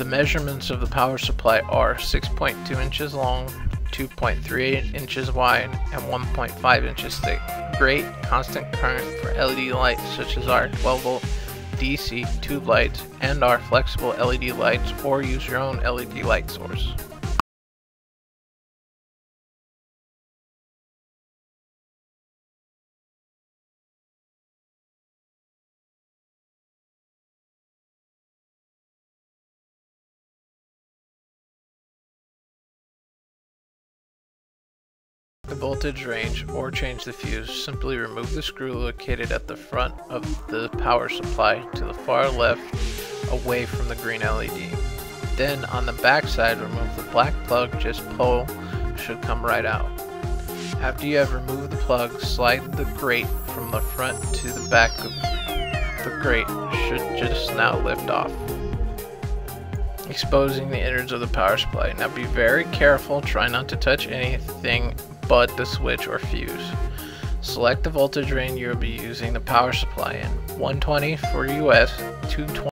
The measurements of the power supply are 6.2 inches long, 2.38 inches wide, and 1.5 inches thick. Great constant current for LED lights such as our 12 volt DC tube lights and our flexible LED lights or use your own LED light source. The voltage range or change the fuse, simply remove the screw located at the front of the power supply to the far left away from the green LED. Then on the back side, remove the black plug, just pull, should come right out. After you have removed the plug, slide the grate from the front to the back of the grate, should just now lift off exposing the innards of the power supply. Now be very careful, try not to touch anything but the switch or fuse. Select the voltage range you will be using the power supply in. 120 for US, 220